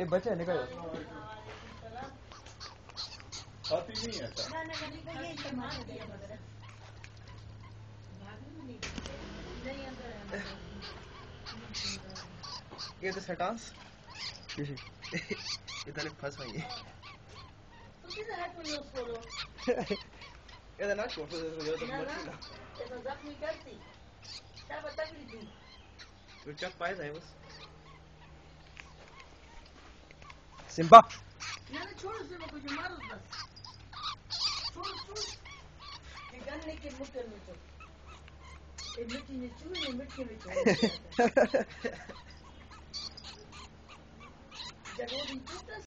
ए बच्चा निकल। खाती नहीं है ये तो सटास इधर फंस गई। है ये तो ना छोड़ दे तो तो मत ना तो चक पाए जाए बस सिम्बा छोड़ उसे कुछ मारो बस छोड़ छोड़ ये गन्ने के मुट्ठे में तो ये मिट्टी ने चूहे ने मिट्टी में छोड़ जब वो भी टूटा